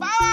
Bye.